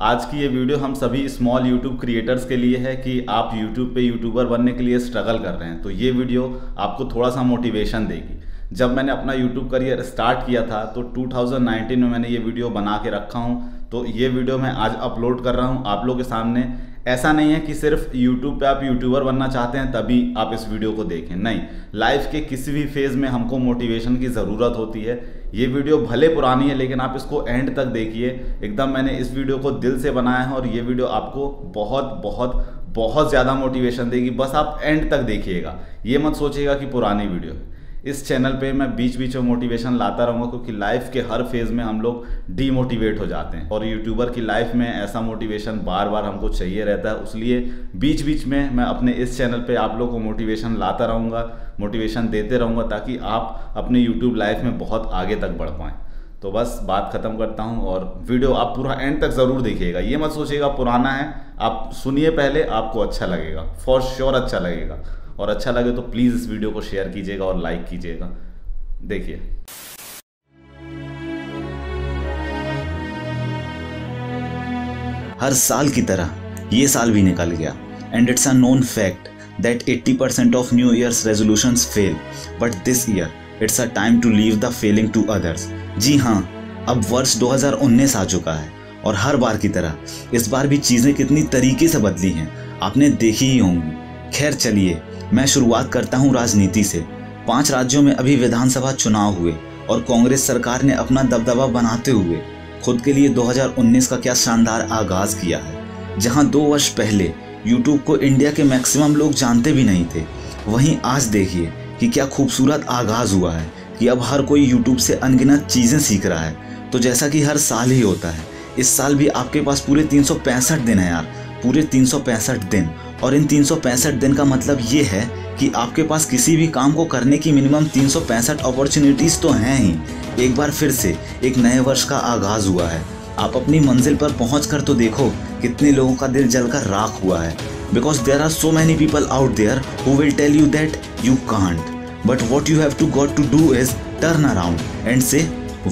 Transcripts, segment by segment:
आज की ये वीडियो हम सभी स्मॉल यूट्यूब क्रिएटर्स के लिए है कि आप यूट्यूब पे यूट्यूबर बनने के लिए स्ट्रगल कर रहे हैं। तो ये वीडियो आपको थोड़ा सा मोटिवेशन देगी। जब मैंने अपना यूट्यूब करियर स्टार्ट किया था तो 2019 में मैंने ये वीडियो बना के रखा हूँ। तो ये वीडियो मैं आज अपलोड कर रहा हूँ। आप लोग के सामने ऐसा नहीं है कि सिर्फ़ यूट्यूब पे आप यूट्यूबर बनना चाहते हैं, तभी आप इस वीडियो को देखें। नहीं लाइफ के किसी भी फ़ेज़ में हमको मोटिवेशन की ज़रूरत होती है। ये वीडियो भले पुरानी है, लेकिन आप इसको एंड तक देखिए। एकदम मैंने इस वीडियो को दिल से बनाया है और ये वीडियो आपको बहुत बहुत बहुत ज़्यादा मोटिवेशन देगी। बस आप एंड तक देखिएगा। ये मत सोचिएगा कि पुरानी वीडियो है। इस चैनल पे मैं बीच बीच में मोटिवेशन लाता रहूँगा, क्योंकि लाइफ के हर फ़ेज़ में हम लोग डीमोटिवेट हो जाते हैं। और यूट्यूबर की लाइफ में ऐसा मोटिवेशन बार बार हमको चाहिए रहता है इसलिए बीच बीच में मैं अपने इस चैनल पे आप लोग को मोटिवेशन लाता रहूँगा मोटिवेशन देते रहूँगा, ताकि आप अपने यूट्यूब लाइफ में बहुत आगे तक बढ़ पाएँ। तो बस बात ख़त्म करता हूँ, और वीडियो आप पूरा एंड तक ज़रूर देखिएगा। ये मत सोचिएगा, पुराना है, आप सुनिए पहले, आपको अच्छा लगेगा। फॉर श्योर अच्छा लगेगा। और अच्छा लगे तो प्लीज़ इस वीडियो को शेयर कीजिएगा और लाइक कीजिएगा। देखिए। हर साल की तरह ये साल भी निकल गया and it's a known fact that 80% of new years resolutions fail but this year it's a time to leave the failing to others जी हाँ अब वर्ष 2019 आ चुका है और हर बार की तरह इस बार भी चीज़ें कितनी तरीके से बदली हैं, आपने देखी ही होंगी। खैर, चलिए मैं शुरुआत करता हूँ राजनीति से। पाँच राज्यों में अभी विधानसभा चुनाव हुए और कांग्रेस सरकार ने अपना दबदबा बनाते हुए खुद के लिए 2019 का क्या शानदार आगाज़ किया है। जहाँ दो वर्ष पहले यूट्यूब को इंडिया के मैक्सिमम लोग जानते भी नहीं थे, वहीं आज देखिए कि क्या खूबसूरत आगाज़ हुआ है कि अब हर कोई यूट्यूब से अनगिनत चीज़ें सीख रहा है। तो जैसा कि हर साल ही होता है, इस साल भी आपके पास पूरे तीन सौ पैंसठ दिन है यार, पूरे तीन सौ पैंसठ दिन। और इन तीन सौ पैंसठ दिन का मतलब ये है कि आपके पास किसी भी काम को करने की मिनिमम तीन अपॉर्चुनिटीज़ तो हैं ही। एक बार फिर से एक नए वर्ष का आगाज़ हुआ है। आप अपनी मंजिल पर पहुँच कर तो देखो कितने लोगों का दिल जलकर राख हुआ है। Because there are so many people out there who will tell you that you can't but what you have to got to do is turn around and say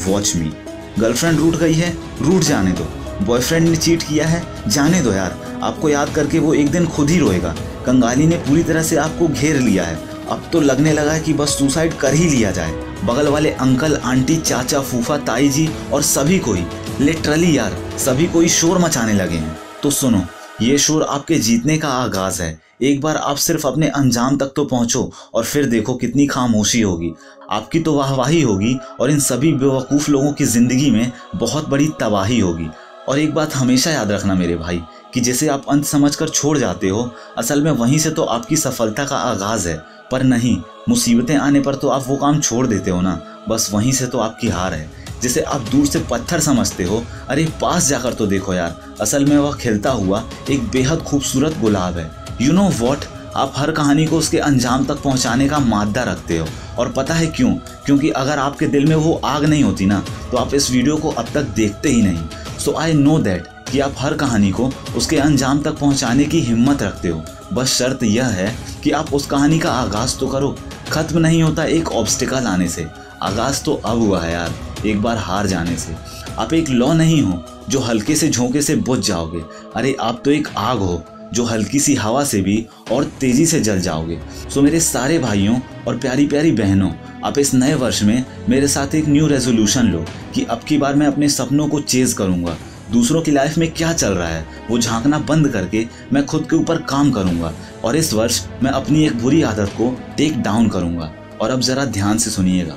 watch me girlfriend root गई है root जाने दो। Boyfriend ने cheat किया है, जाने दो यार। आपको याद करके वो एक दिन खुद ही रोएगा। कंगाली ने पूरी तरह से आपको घेर लिया है। अब तो लगने लगा है कि बस सुसाइड कर ही लिया जाए। बगल वाले अंकल, आंटी, चाचा, फूफा ताई जी और सभी कोई लिटरली यार, सभी कोई शोर मचाने लगे हैं। तो सुनो, ये शोर आपके जीतने का आगाज़ है। एक बार आप सिर्फ़ अपने अंजाम तक तो पहुंचो और फिर देखो कितनी खामोशी होगी। आपकी तो वाहवाही होगी और इन सभी बेवकूफ़ लोगों की ज़िंदगी में बहुत बड़ी तबाही होगी। और एक बात हमेशा याद रखना मेरे भाई कि जैसे आप अंत समझकर छोड़ जाते हो, असल में वहीं से तो आपकी सफलता का आगाज़ है। पर नहीं, मुसीबतें आने पर तो आप वो काम छोड़ देते हो ना। बस वहीं से तो आपकी हार है, जिसे आप दूर से पत्थर समझते हो। अरे, पास जाकर तो देखो यार, असल में वह खिलता हुआ एक बेहद खूबसूरत गुलाब है। यू नो वॉट आप हर कहानी को उसके अंजाम तक पहुँचाने का मादा रखते हो। और पता है क्यों? क्योंकि अगर आपके दिल में वो आग नहीं होती ना तो आप इस वीडियो को अब तक देखते ही नहीं। सो आई नो दैट कि आप हर कहानी को उसके अंजाम तक पहुँचाने की हिम्मत रखते हो। बस शर्त यह है कि आप उस कहानी का आगाज़ तो करो। खत्म नहीं होता एक ऑब्स्टिकल आने से। आगाज़ तो अब हुआ है यार, एक बार हार जाने से। आप एक लॉ नहीं हो, जो हल्के से झोंके से बुझ जाओगे। अरे आप तो एक आग हो, जो हल्की सी हवा से भी और तेज़ी से जल जाओगे। सो मेरे सारे भाइयों और प्यारी प्यारी बहनों, आप इस नए वर्ष में मेरे साथ एक न्यू रेजोल्यूशन लो कि अब की बार मैं अपने सपनों को चेज करूँगा। दूसरों की लाइफ में क्या चल रहा है, वो झांकना बंद करके मैं खुद के ऊपर काम करूँगा और इस वर्ष मैं अपनी एक बुरी आदत को टेक डाउन करूँगा। और अब जरा ध्यान से सुनिएगा।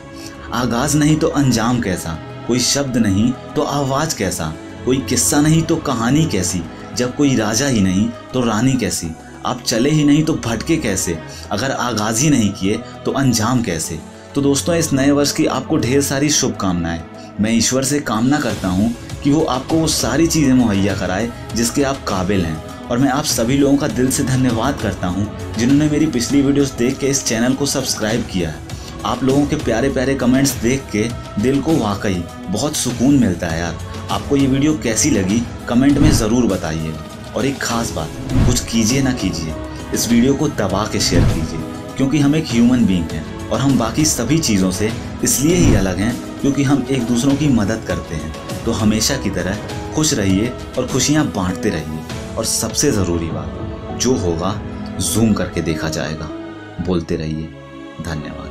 आगाज़ नहीं तो अंजाम कैसा? कोई शब्द नहीं तो आवाज़ कैसा? कोई किस्सा नहीं तो कहानी कैसी? जब कोई राजा ही नहीं तो रानी कैसी? आप चले ही नहीं तो भटके कैसे? अगर आगाज़ ही नहीं किए तो अंजाम कैसे? तो दोस्तों, इस नए वर्ष की आपको ढेर सारी शुभकामनाएँ। मैं ईश्वर से कामना करता हूँ कि वो आपको वो सारी चीज़ें मुहैया कराए जिसके आप काबिल हैं। और मैं आप सभी लोगों का दिल से धन्यवाद करता हूँ जिन्होंने मेरी पिछली वीडियोस देख के इस चैनल को सब्सक्राइब किया है। आप लोगों के प्यारे प्यारे कमेंट्स देख के दिल को वाकई बहुत सुकून मिलता है यार। आपको ये वीडियो कैसी लगी, कमेंट में ज़रूर बताइए। और एक ख़ास बात, कुछ कीजिए ना कीजिए, इस वीडियो को दबा के शेयर कीजिए, क्योंकि हम एक ह्यूमन बींग हैं और हम बाकी सभी चीज़ों से इसलिए ही अलग हैं क्योंकि हम एक दूसरों की मदद करते हैं। तो हमेशा की तरह खुश रहिए और खुशियाँ बांटते रहिए। और सबसे ज़रूरी बात, जो होगा जूम करके देखा जाएगा। बोलते रहिए। धन्यवाद।